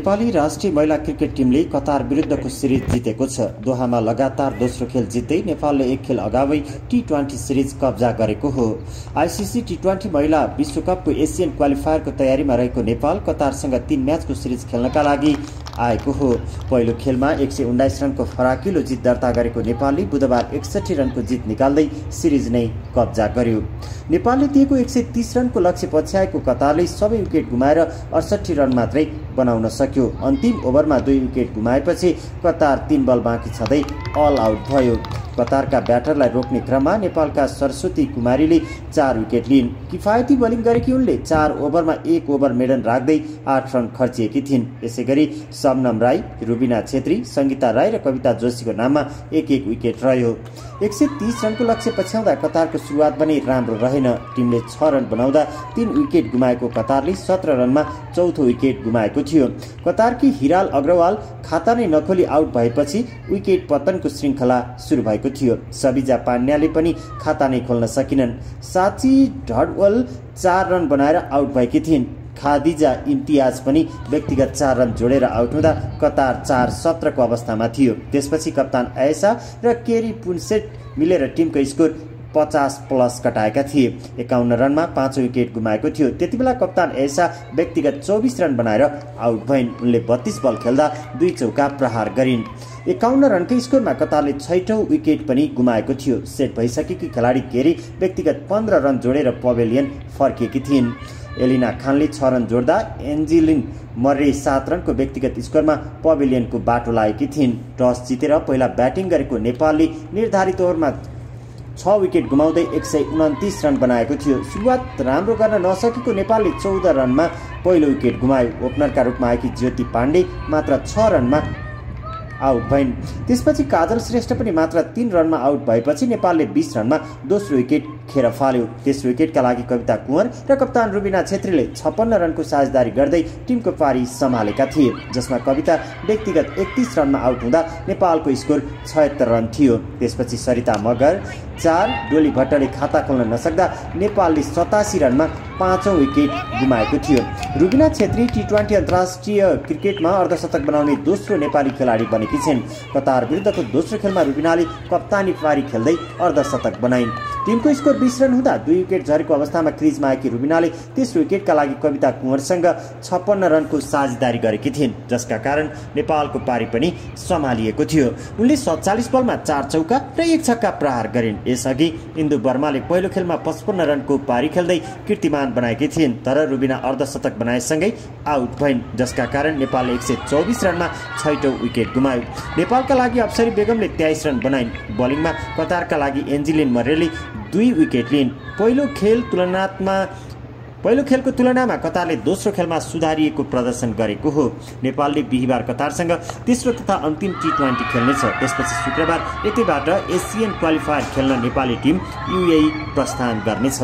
नेपाली राष्ट्रिय महिला क्रिकेट टिमले कतार विरुद्धको सिरिज जितेको छ। दोहामा लगातार दोस्रो खेल जित्दै नेपालले एक खेल अगावै टी ट्वेन्टी सिरिज कब्जा गरेको हो। आइसिसी टी ट्वेन्टी महिला विश्वकपको एसियन क्वालिफायरको तयारीमा रहेको नेपाल कतारसँग तीन म्याचको सिरिज खेल्नका लागि आएको हो। पहिलो खेलमा एक सय उन्नाइस रनको फराकिलो जित दर्ता गरेको नेपालले बुधबार एकसठी रनको जित निकाल्दै सिरिज नै कब्जा गर्यो। नेपालले दिएको एक सय तिस रनको लक्ष्य पछ्याएको कतारले सबै विकेट गुमाएर अडसठी रन मात्रै बनाउन सक्यो। अन्तिम ओभरमा दुई विकेट गुमाएपछि कतार तीन बल बाँकी छँदै अल आउट भयो। कतारका ब्याटरलाई रोक्ने क्रममा नेपालका सरस्वती कुमारीले चार विकेट लिइन्। किफायती बोलिङ गरेकी उनले चार ओभरमा एक ओभर मेडन राख्दै आठ रन खर्चिएकी थिइन्। यसै गरी सबनम राई रुबिना छेत्री सङ्गीता राई र कविता जोशीको नाममा एक एक विकेट रह्यो। एक सय तिस रनको लक्ष्य पछ्याउँदा कतारको सुरुवात पनि राम्रो रहेन। टिमले छ रन बनाउँदा तीन विकेट गुमाएको कतारले सत्र रनमा चौथो विकेट गुमाएको थियो। कतारकी हिराल अग्रवाल खाता नै नखोली आउट भएपछि विकेट पतनको श्रृङ्खला सुरु भएको थियो। सबिजा पाण्ड्याले पनि खाता नै खोल्न सकिनन्। साची ढडवल चार रन बनाएर आउट भएकी थिइन्। खादिजा इम्तियाज पनि व्यक्तिगत चार रन जोडेर आउट हुँदा कतार चार सत्रको अवस्थामा थियो। त्यसपछि कप्तान ऐसा र केरी पुनसेट मिलेर टिमको स्कोर पचास प्लस कटाएका थिए। एकाउन्न रनमा पाँचौँ विकेट गुमाएको थियो। त्यति बेला कप्तान ऐसा व्यक्तिगत चौबिस रन बनाएर आउट भइन्। उनले बत्तीस बल खेल्दा दुई चौका प्रहार गरिन्। एकाउन्न रनकै स्कोरमा कतारले छैटौँ विकेट पनि गुमाएको थियो। सेट भइसकेकी खेलाडी केरी व्यक्तिगत पन्ध्र रन जोडेर पवेलियन फर्किएकी थिइन्। एलिना खानले छ रन जोड्दा एन्जिलिन मर्रे सात रनको व्यक्तिगत स्कोरमा पवेलियनको बाटो लागेकी थिइन्। टस जितेर पहिला ब्याटिङ गरेको नेपालले निर्धारित ओभरमा छ विकेट गुमाउँदै एक सय उन्तिस रन बनाएको थियो। सुरुवात राम्रो गर्न नसकेको नेपालले चौध रनमा पहिलो विकेट गुमायो। ओपनरका रूपमा आएकी ज्योति पाण्डे मात्र छ रनमा आउट भइन्। त्यसपछि काजल श्रेष्ठ पनि मात्र तीन रनमा आउट भएपछि नेपालले बिस रनमा दोस्रो विकेट खेर फाल्यो। तेस्रो विकेटका लागि कविता कुँवर र कप्तान रुबिना छेत्रीले छप्पन्न रनको साझेदारी गर्दै टिमको पारी सम्हालेका थिए जसमा कविता व्यक्तिगत एकतिस रनमा आउट हुँदा नेपालको स्कोर छयत्तर रन थियो। त्यसपछि सरिता मगर चार डोली भट्टले खाता खोल्न नसक्दा नेपालले सतासी रनमा पाँचौँ विकेट गुमाएको थियो। रुबिना छेत्री टी ट्वेन्टी अन्तर्राष्ट्रिय क्रिकेटमा अर्धशतक बनाउने दोस्रो नेपाली खेलाडी बनेकी छिन्। कतार विरुद्धको दोस्रो खेलमा रुबिनाले कप्तानी पारी खेल्दै अर्धशतक बनाइन्। टिमको स्कोर बिस रन हुँदा दुई विकेट झरेको अवस्थामा क्रिजमा आएकी रुबिनाले तेस्रो विकेटका लागि कविता कुँवरसँग छप्पन्न रनको साझेदारी गरेकी थिइन् जसका कारण नेपालको पारी पनि सम्हालिएको थियो। उनले सत्तालिस बलमा चार चौका र एक छक्का प्रहार गरिन्। यसअघि इन्दु वर्माले पहिलो खेलमा पचपन्न रनको पारी खेल्दै कीर्तिमान बनाएकी थिइन् तर रुबिना अर्धशतक बनाएसँगै आउट भइन् जसका कारण नेपालले एक सय चौबिस रनमा छैटौँ विकेट गुमायो। नेपालका लागि अप्सरी बेगमले तेइस रन बनाइन्। बलिङमा कतारका लागि एन्जिलिन मरेले दुई विकेट लिइन् पहिलो खेल तुलनात्मा पहिलो खेलको तुलनामा कतारले दोस्रो खेलमा सुधारिएको प्रदर्शन गरेको हो। नेपालले बिहिबार कतारसँग तेस्रो तथा अन्तिम टी ट्वेन्टी खेल्नेछ। त्यसपछि शुक्रबार यतैबाट एसियन क्वालिफायर खेल्न नेपाली टिम युए प्रस्थान गर्नेछ।